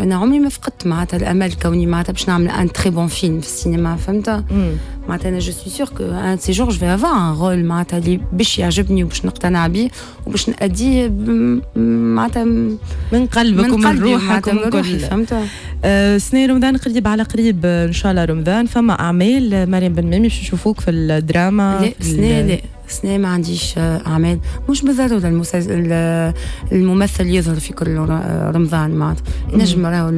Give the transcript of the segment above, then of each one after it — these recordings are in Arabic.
أنا عمري ما فقدت معناتها الأمل كوني معناتها باش نعمل un très bon film في السينما فهمت؟ معناتها أنا je suis sûre que un de ces jours je vais avoir un rôle معناتها اللي باش يعجبني وباش نقتنع به وباش نأديه معناتها من قلبك ومن روحك ومن كل. فهمت؟ آه سنة رمضان قريب على قريب إن شاء الله رمضان فما أعمال. مريم بن مامي باش نشوفوك في الدراما لا سنة لا. سنة ما عنديش أعمال. مش بالضرورة المسلسل الممثل يظهر في كل رمضان معناتها نجم راهو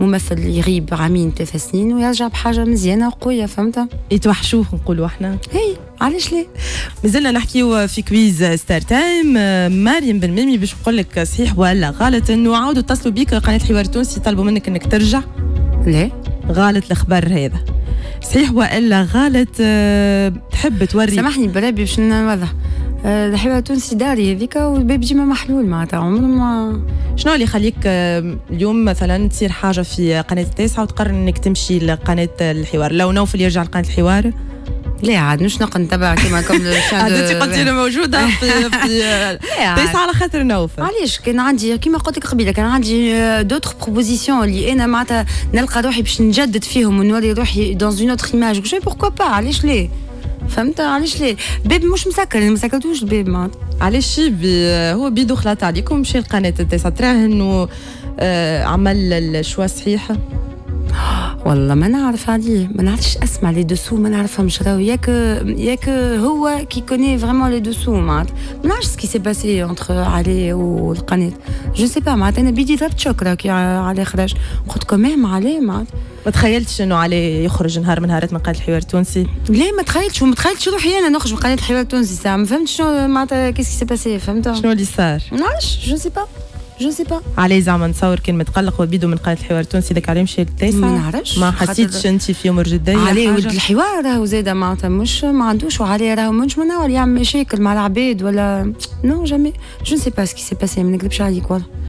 الممثل يغيب عامين ثلاث سنين ويرجع بحاجة مزيانة وقوية فهمت؟ يتوحشوه نقولوا إحنا. هي علاش ليه مازلنا نحكيو في quiz ستار تايم. مريم بن مامي باش نقول لك صحيح ولا غلط انه عاودوا اتصلوا بيك قناة الحوار التونسي طلبوا منك إنك ترجع. ليه غلط الخبر هذا. صحيح وإلا غلط أه تحب توري؟ سامحني بربي باش نوضح أه الحوار التونسي داري هذيك والباب ديما محلول معناتها عمر ما شنو اللي يخليك أه اليوم مثلا تصير حاجة في قناة التاسعه وتقرر إنك تمشي لقناة الحوار؟ لو نوفل يرجع لقناة الحوار. لا عاد مش نقعد نتبع كما كم عاد أنت قلت لي موجوده في في تسعه على خاطر نوفل. علاش كان عندي كما قلت لك قبيلة كان عندي d'autres propositions اللي أنا معناتها نلقى روحي باش نجدد فيهم ونوري روحي dans une autre image بوركوا با علاش ليه؟ فهمت؟ علاش ليه؟ الباب مش مسكر ما سكرتوش الباب معناتها علاش بي هو بيدو خلط عليكم مشي لقناة التاسعه تراه انه عمل الشوا صحيح. والله ما نعرف عليه ما نعرفش أسمع لي دوسو ما نعرفهمش راهو. ياك ياك هو كي كوني فريمون لي دوسو معناتها. ما نعرفش سكي سي باسي انتر علي والقناه جو سي با معناتها أنا بيدي ضربت شوك راكي علي خرج قلت quand même علي؟ معناتها. ما تخيلتش إنه علي يخرج نهار من نهارات من قناة الحوار التونسي؟ ليه ما تخيلتش. وما تخيلتش روحي أنا نخرج من قناة الحوار التونسي. ساعة ما فهمتش شنو معناتها qu'est-ce qui s'est passé فهمت؟ شنو اللي صار؟ ما نعرفش je sais pas je sais pas. علي زعما نتصور كان متقلق وبيدو من قناة الحوار التونسي ذاك عليه مشي للتاسعه ما نعرفش. ما حسيتش انت في يوم الجديه علي ولد الحوار راهو زاده معناتها مش ما عندوش وعلي راهو مش من اللي يعمل مشاكل مع العباد ولا نو جامي جو سي با سكي سي باسي ما نكذبش عليك والله.